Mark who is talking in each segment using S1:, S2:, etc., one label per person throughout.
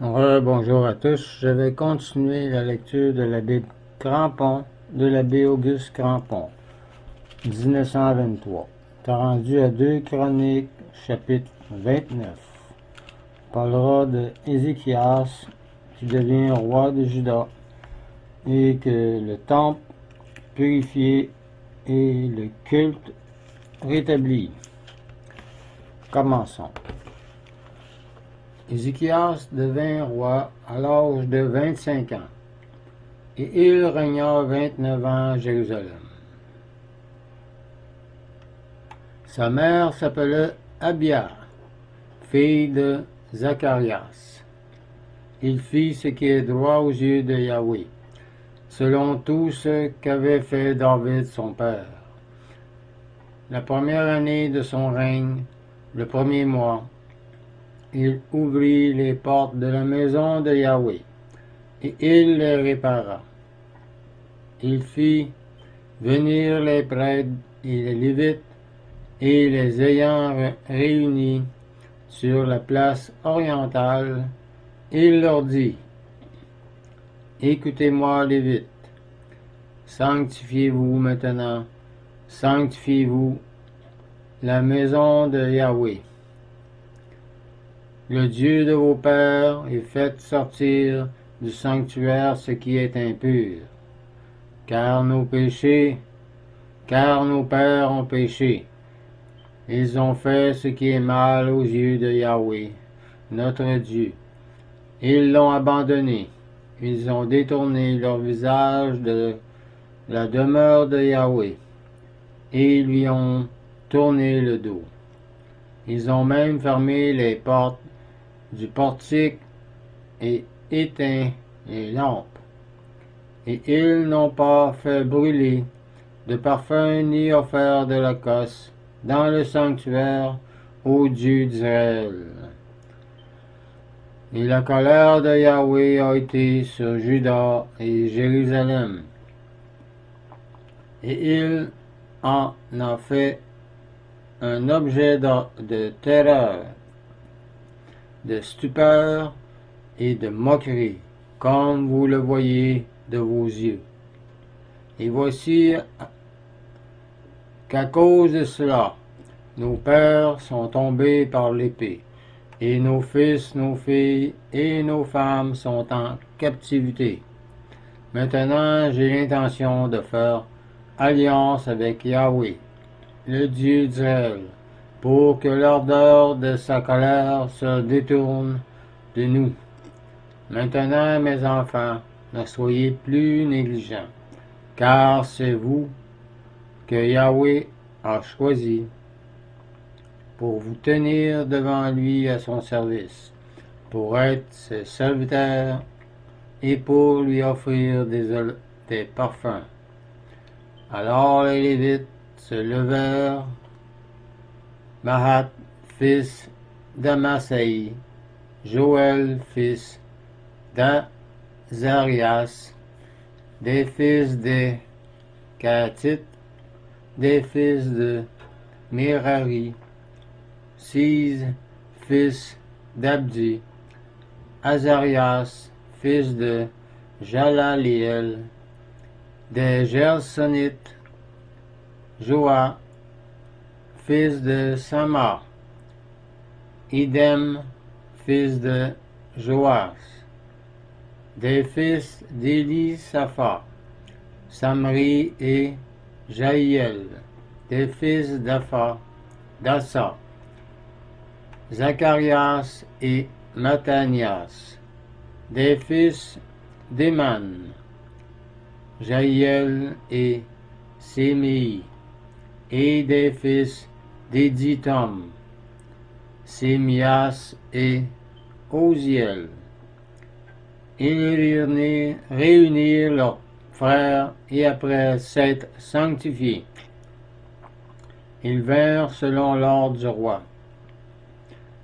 S1: bonjour à tous. Je vais continuer la lecture de l'abbé Crampon, de l'abbé Auguste Crampon, 1923. T'as à 2 Chroniques, chapitre 29. On parlera de Ézéchias qui devient roi de Juda et que le temple purifié et le culte rétabli. Commençons. Ézéchias devint roi à l'âge de 25 ans, et il régna 29 ans à Jérusalem. Sa mère s'appelait Abia, fille de Zacharias. Il fit ce qui est droit aux yeux de Yahweh, selon tout ce qu'avait fait David son père. La première année de son règne, le premier mois, il ouvrit les portes de la maison de Yahweh, et il les répara. Il fit venir les prêtres et les lévites, et les ayant réunis sur la place orientale, il leur dit, Écoutez-moi, Lévites, sanctifiez-vous maintenant, sanctifiez-vous la maison de Yahweh le Dieu de vos pères, et faites sortir du sanctuaire ce qui est impur. Car nos péchés, car nos pères ont péché. Ils ont fait ce qui est mal aux yeux de Yahweh, notre Dieu. Ils l'ont abandonné. Ils ont détourné leur visage de la demeure de Yahweh et lui ont tourné le dos. Ils ont même fermé les portes du portique et éteint les lampes. Et ils n'ont pas fait brûler de parfum ni offert de la cosse dans le sanctuaire au Dieu d'Israël. Et la colère de Yahweh a été sur Juda et Jérusalem. Et il en a fait un objet de terreur de stupeur et de moquerie, comme vous le voyez de vos yeux. Et voici qu'à cause de cela, nos pères sont tombés par l'épée, et nos fils, nos filles et nos femmes sont en captivité. Maintenant, j'ai l'intention de faire alliance avec Yahweh, le Dieu d'Israël, pour que l'ardeur de sa colère se détourne de nous. Maintenant, mes enfants, ne soyez plus négligents, car c'est vous que Yahweh a choisi pour vous tenir devant lui à son service, pour être ses serviteurs et pour lui offrir des, des parfums. Alors les Lévites se levèrent Mahat, fils d'Amasai, Joël, fils d'Azarias, des fils de Katit, des fils de Mirari, six fils d'Abdi, Azarias, fils de Jalaliel, des Gersonites, Joa, fils de Samar, Idem, fils de Joas, des fils d'Élisapha, Samri et Jaïel, des fils d'Apha, d'Assa, Zacharias et Matanias, des fils d'Eman, Jaïel et Sémi, et des fils d'Éditom, Sémias et Osiel. Ils réunirent leurs frères et après s'être sanctifiés, ils vinrent selon l'ordre du roi,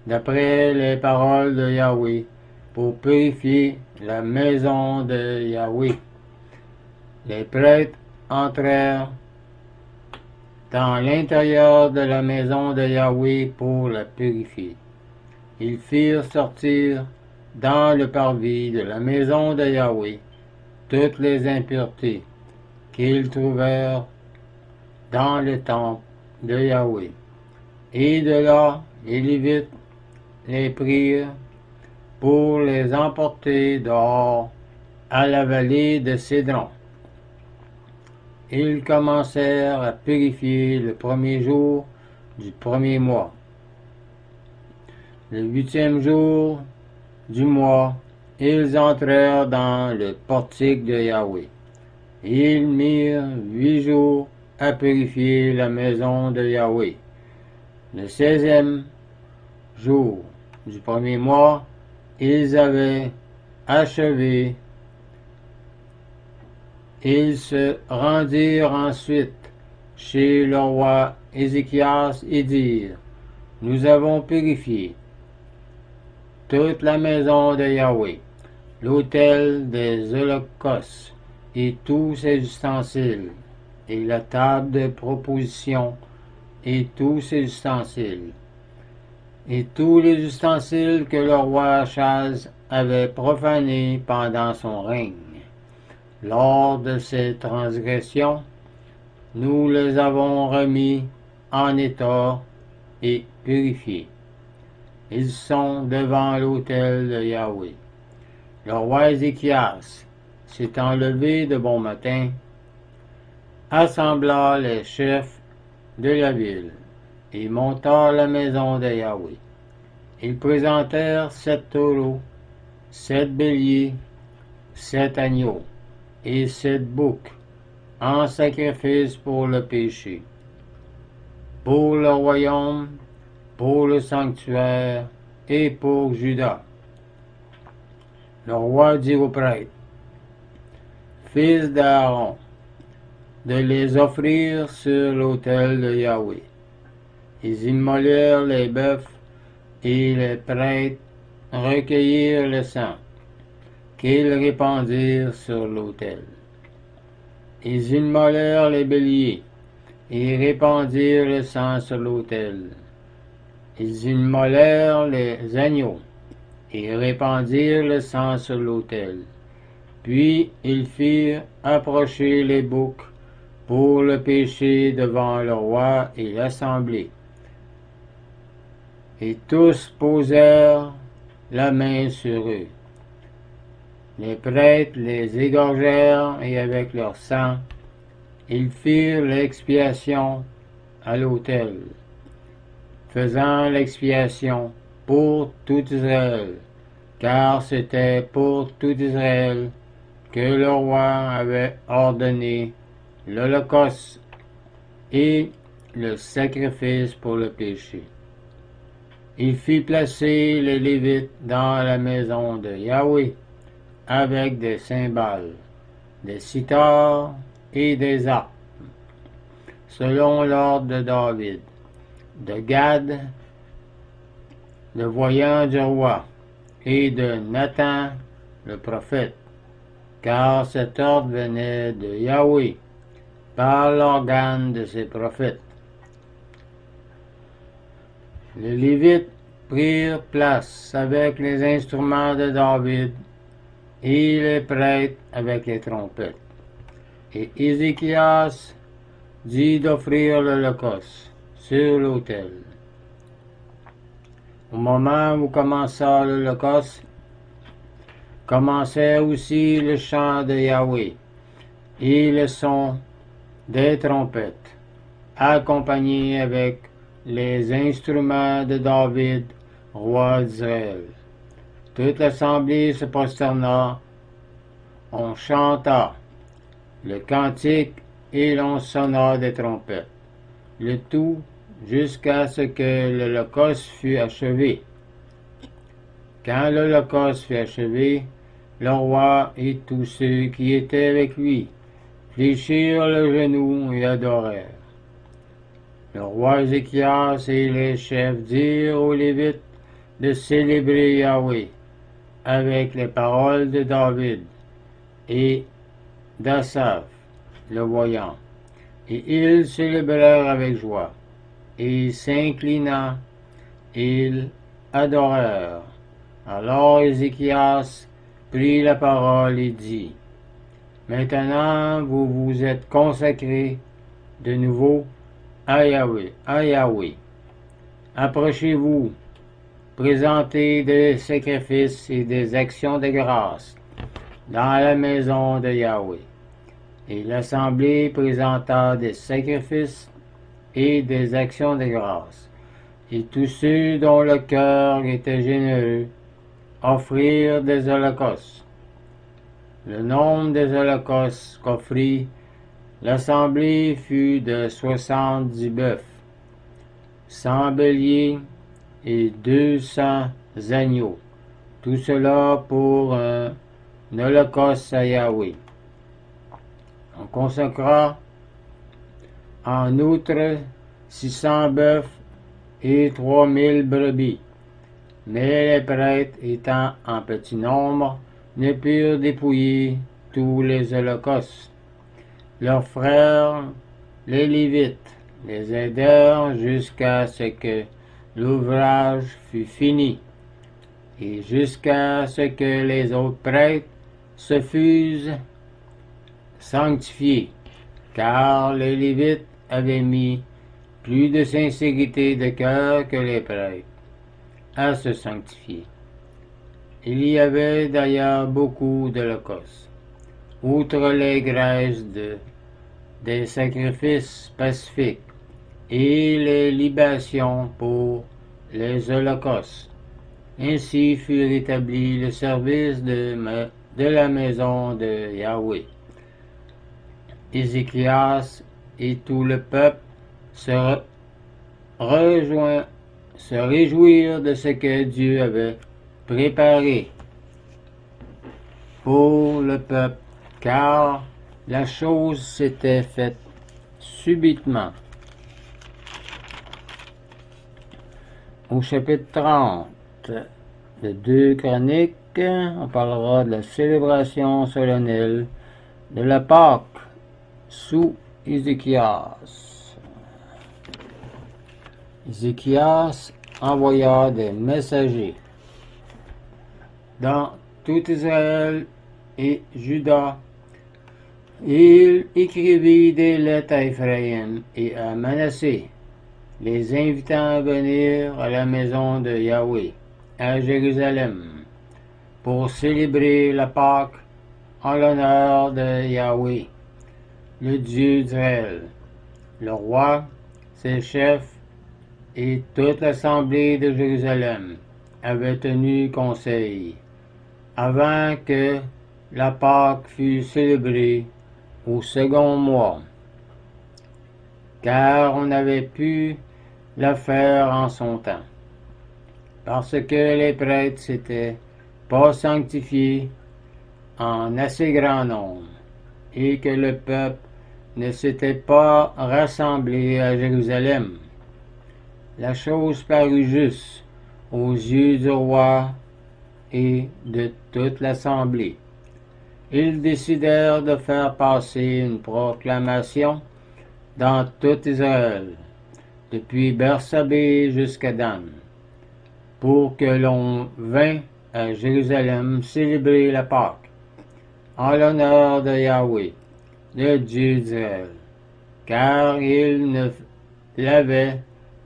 S1: d'après les paroles de Yahweh, pour purifier la maison de Yahweh. Les prêtres entrèrent l'intérieur de la maison de Yahweh pour la purifier. Ils firent sortir dans le parvis de la maison de Yahweh toutes les impuretés qu'ils trouvèrent dans le temple de Yahweh. Et de là, les Lévites les prirent pour les emporter dehors à la vallée de Cédron. Ils commencèrent à purifier le premier jour du premier mois. Le huitième jour du mois, ils entrèrent dans le portique de Yahweh. Ils mirent huit jours à purifier la maison de Yahweh. Le seizième jour du premier mois, ils avaient achevé. Ils se rendirent ensuite chez le roi Ézéchias et dirent, Nous avons purifié toute la maison de Yahweh, l'autel des holocaustes et tous ses ustensiles, et la table de proposition et tous ses ustensiles, et tous les ustensiles que le roi Achaz avait profanés pendant son règne. Lors de ces transgressions, nous les avons remis en état et purifiés. Ils sont devant l'autel de Yahweh. Le roi Ézéchias s'étant levé de bon matin, assembla les chefs de la ville et monta à la maison de Yahweh. Ils présentèrent sept taureaux, sept béliers, sept agneaux et sept boucs en sacrifice pour le péché, pour le royaume, pour le sanctuaire et pour Judas. Le roi dit au prêtre, fils d'Aaron, de les offrir sur l'autel de Yahweh. Ils immolèrent les bœufs et les prêtres recueillirent le sang qu'ils répandirent sur l'autel. Ils immolèrent les béliers et répandirent le sang sur l'autel. Ils immolèrent les agneaux et répandirent le sang sur l'autel. Puis ils firent approcher les boucs pour le péché devant le roi et l'assemblée. Et tous posèrent la main sur eux. Les prêtres les égorgèrent et avec leur sang, ils firent l'expiation à l'autel, faisant l'expiation pour tout Israël, car c'était pour tout Israël que le roi avait ordonné l'Holocauste et le sacrifice pour le péché. Il fit placer les Lévites dans la maison de Yahweh avec des cymbales, des cithars et des harpes, selon l'ordre de David, de Gad, le voyant du roi, et de Nathan le prophète, car cet ordre venait de Yahweh par l'organe de ses prophètes. Les Lévites prirent place avec les instruments de David et les prêtres avec les trompettes. Et Ézéchias dit d'offrir l'Holocauste sur l'autel. Au moment où commença l'Holocauste, commençait aussi le chant de Yahweh et le son des trompettes, accompagnés avec les instruments de David, roi d'Israël. Toute l'assemblée se prosterna, on chanta le cantique et l'on sonna des trompettes, le tout jusqu'à ce que l'Holocauste fût achevé. Quand l'Holocauste fut achevé, le roi et tous ceux qui étaient avec lui fléchirent le genou et adorèrent. Le roi Ézéchias et les chefs dirent aux Lévites de célébrer Yahweh avec les paroles de David et d'Assaf, le voyant. Et ils célébrèrent avec joie, et s'inclinant, ils adorèrent Alors Ézéchias prit la parole et dit, Maintenant vous vous êtes consacrés de nouveau à Yahweh. À Yahweh. Approchez-vous, présentez des sacrifices et des actions de grâce dans la maison de Yahweh. Et l'assemblée présenta des sacrifices et des actions de grâce. Et tous ceux dont le cœur était généreux offrirent des holocaustes. Le nombre des holocaustes qu'offrit l'assemblée fut de soixante-dix bœufs, cent béliers et deux cents agneaux. Tout cela pour un holocauste à Yahweh. On consacra en outre six cents bœufs et trois mille brebis. Mais les prêtres, étant en petit nombre, ne purent dépouiller tous les holocaustes. Leurs frères, les Lévites, les aidèrent jusqu'à ce que l'ouvrage fût fini, et jusqu'à ce que les autres prêtres se fussent sanctifiés, car les Lévites avaient mis plus de sincérité de cœur que les prêtres à se sanctifier. Il y avait d'ailleurs beaucoup d'holocaustes, outre les graisses de, des sacrifices pacifiques et les libations pour les holocaustes. Ainsi fut établi le service de, la maison de Yahweh. Ézéchias et tout le peuple se rejoint se réjouir de ce que Dieu avait préparé pour le peuple, car la chose s'était faite subitement. Au chapitre 30 de deux chroniques, on parlera de la célébration solennelle de la Pâque sous Ézéchias. Ézéchias envoya des messagers dans tout Israël et Juda. Il écrivit des lettres à Ephraim et à Manassé, les invitant à venir à la maison de Yahweh, à Jérusalem, pour célébrer la Pâque en l'honneur de Yahweh, le Dieu d'Israël. Le roi, ses chefs et toute l'assemblée de Jérusalem avait tenu conseil avant que la Pâque fût célébrée au second mois, car on avait pu la faire en son temps, parce que les prêtres s'étaient pas sanctifiés en assez grand nombre, et que le peuple ne s'était pas rassemblé à Jérusalem la chose parut juste aux yeux du roi et de toute l'assemblée. Ils décidèrent de faire passer une proclamation dans tout Israël, depuis Bersabée jusqu'à Dan, pour que l'on vînt à Jérusalem célébrer la Pâque, en l'honneur de Yahweh, le Dieu d'Israël, car il ne l'avait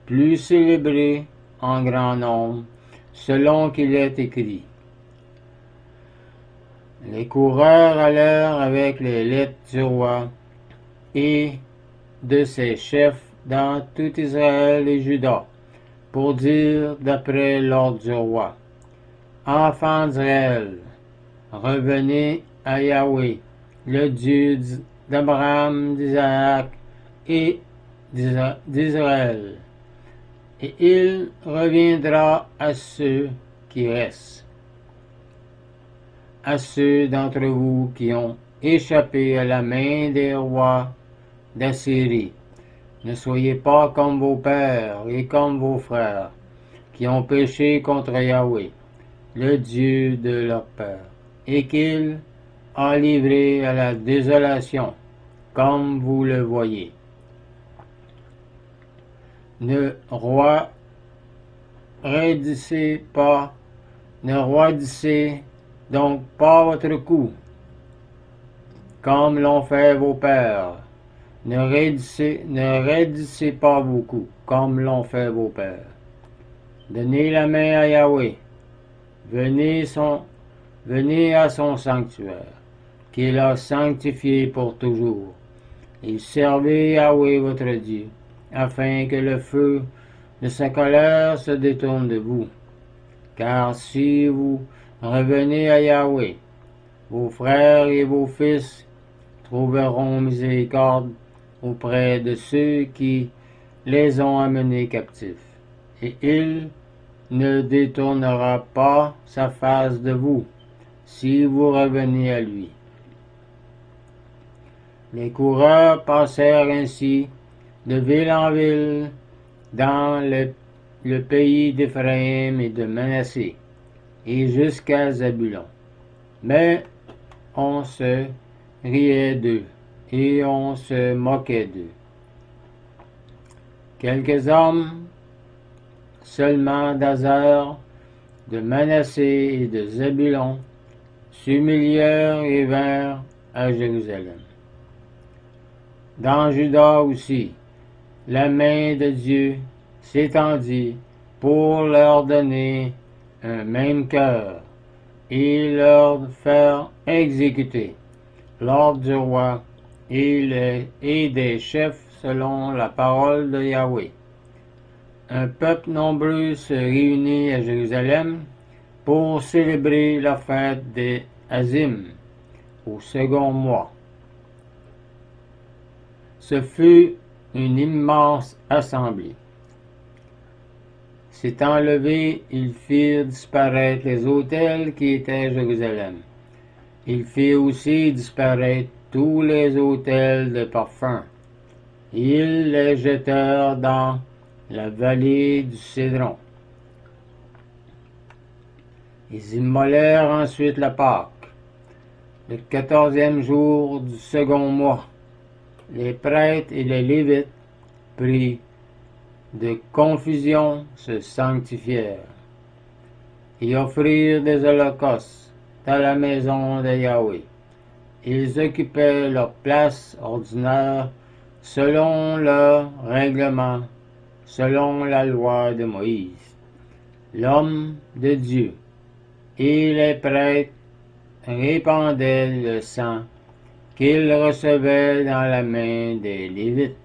S1: plus célébré en grand nombre, selon qu'il est écrit. Les coureurs allèrent avec les lettres du roi et de ses chefs dans tout Israël et Juda, pour dire d'après l'ordre du roi, Enfants d'Israël, revenez à Yahweh, le Dieu d'Abraham, d'Isaac et d'Israël et il reviendra à ceux qui restent, à ceux d'entre vous qui ont échappé à la main des rois d'Assyrie. Ne soyez pas comme vos pères et comme vos frères, qui ont péché contre Yahweh, le Dieu de leur père, et qu'il a livré à la désolation, comme vous le voyez ne roi, raidissez pas ne roidissez donc pas votre cou, comme l'ont fait vos pères. Ne raidissez, ne pas vos coups, comme l'ont fait vos pères. Donnez la main à Yahweh. Venez, venez à son sanctuaire, qu'il a sanctifié pour toujours. Et servez Yahweh votre Dieu, afin que le feu de sa colère se détourne de vous. Car si vous revenez à Yahweh, vos frères et vos fils trouveront miséricorde auprès de ceux qui les ont amenés captifs, et il ne détournera pas sa face de vous, si vous revenez à lui. Les coureurs passèrent ainsi de ville en ville dans le, le pays d'Éphraïm et de Manassé, et jusqu'à Zabulon. Mais on se riait d'eux et on se moquait d'eux. Quelques hommes seulement d'Azar, de Manassé et de Zébulon s'humilièrent et vinrent à Jérusalem. Dans Juda aussi, la main de Dieu s'étendit pour leur donner un même cœur et leur faire exécuter l'ordre du roi et, des chefs selon la parole de Yahweh. Un peuple nombreux se réunit à Jérusalem pour célébrer la fête des Azim au second mois. Ce fut une immense assemblée. S'étant levé, ils firent disparaître les hôtels qui étaient à Jérusalem. Ils firent aussi disparaître tous les hôtels de parfum. Ils les jetèrent dans la vallée du Cédron. Ils immolèrent ensuite la Pâque, le quatorzième jour du second mois. Les prêtres et les Lévites, pris de confusion, se sanctifièrent et offrirent des holocaustes à la maison de Yahweh. Ils occupaient leur place ordinaire selon leur règlement, selon la loi de Moïse. L'homme de Dieu et les prêtres répandaient le sang qu'ils recevaient dans la main des Lévites.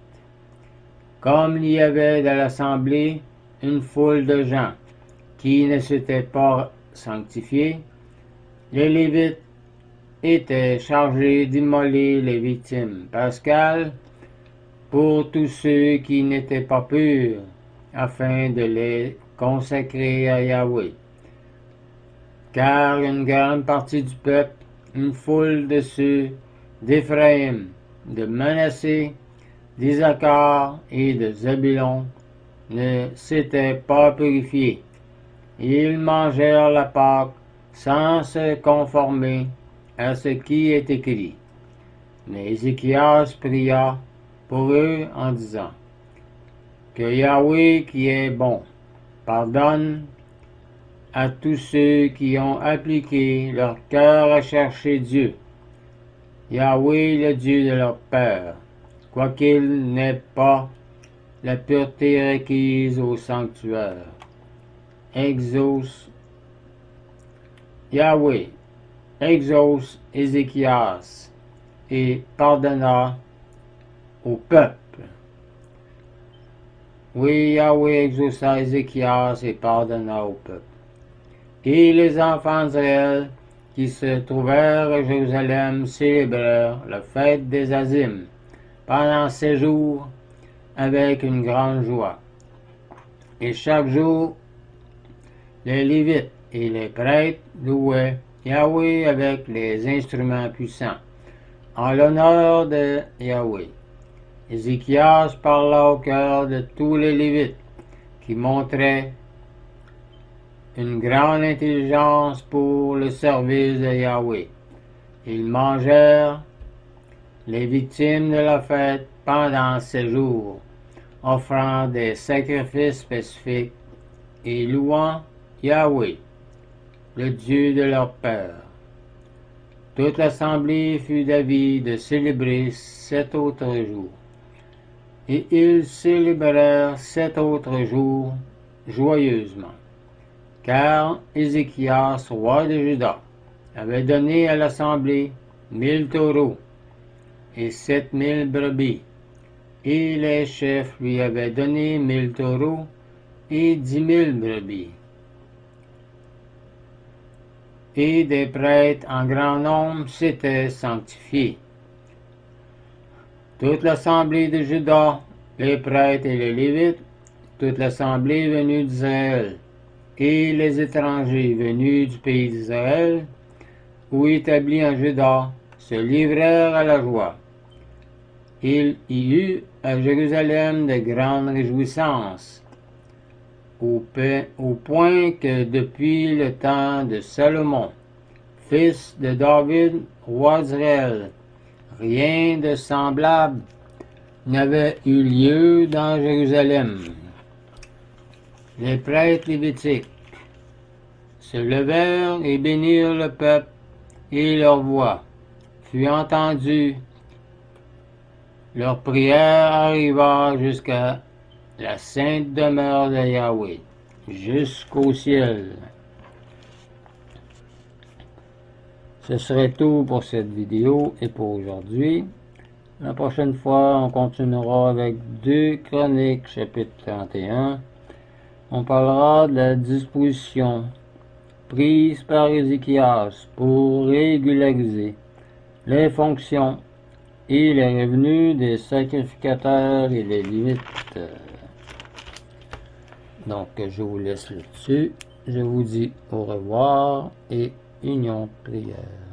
S1: Comme il y avait dans l'assemblée une foule de gens qui ne s'étaient pas sanctifiés, les Lévites étaient chargés d'immoler les victimes pascales pour tous ceux qui n'étaient pas purs, afin de les consacrer à Yahweh. Car une grande partie du peuple, une foule de ceux d'Éphraïm, de Manassé, d'Isaacar et de Zebulon ne s'étaient pas purifiés. Ils mangèrent la Pâque sans se conformer à ce qui est écrit. Mais Ézéchias pria pour eux en disant que Yahweh qui est bon pardonne à tous ceux qui ont appliqué leur cœur à chercher Dieu. Yahweh le Dieu de leur père, quoiqu'il n'ait pas la pureté requise au sanctuaire. Exauce Yahweh exauce Ézéchias et pardonna au peuple. Oui, Yahweh exauça Ézéchias et pardonna au peuple. Et les enfants d'Israël qui se trouvèrent à Jérusalem célébrèrent la fête des Azim pendant ces jours avec une grande joie. Et chaque jour, les Lévites et les prêtres louaient Yahweh avec les instruments puissants, en l'honneur de Yahweh. Ézéchias parla au cœur de tous les Lévites, qui montraient une grande intelligence pour le service de Yahweh. Ils mangèrent les victimes de la fête pendant ces jours, offrant des sacrifices spécifiques et louant Yahweh. Le Dieu de leur père. Toute l'assemblée fut d'avis de célébrer sept autres jours. Et ils célébrèrent sept autres jours joyeusement, car Ézéchias, roi de Juda, avait donné à l'assemblée mille taureaux et sept mille brebis, et les chefs lui avaient donné mille taureaux et dix mille brebis. Et des prêtres en grand nombre s'étaient sanctifiés. Toute l'assemblée de Juda, les prêtres et les Lévites, toute l'assemblée venue d'Israël, et les étrangers venus du pays d'Israël, ou établis en Juda, se livrèrent à la joie. Il y eut à Jérusalem de grandes réjouissances, au, point que depuis le temps de Salomon, fils de David, roi d'Israël, rien de semblable n'avait eu lieu dans Jérusalem. Les prêtres lévitiques se levèrent et bénirent le peuple, et leur voix fut entendue. Leur prière arriva jusqu'à la sainte demeure de Yahweh, jusqu'au ciel. Ce serait tout pour cette vidéo et pour aujourd'hui. La prochaine fois, on continuera avec 2 Chroniques, chapitre 31. On parlera de la disposition prise par Ézéchias pour régulariser les fonctions et les revenus des sacrificateurs et les limites. Donc, je vous laisse là-dessus. Je vous dis au revoir et union prière.